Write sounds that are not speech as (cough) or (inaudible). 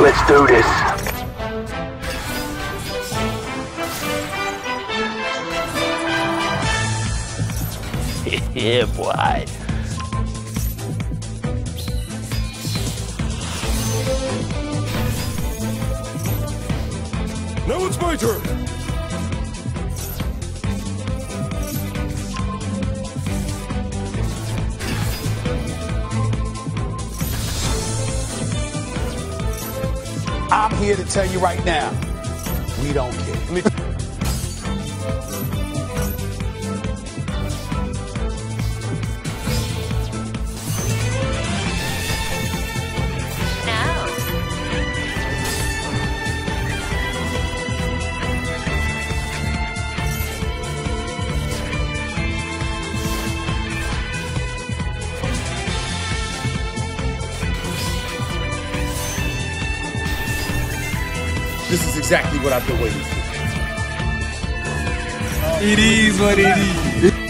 Let's do this. (laughs) yeah, boy. Now it's my turn. I'm here to tell you right now, we don't care. (laughs) This is exactly what I've been waiting for. It is what it is.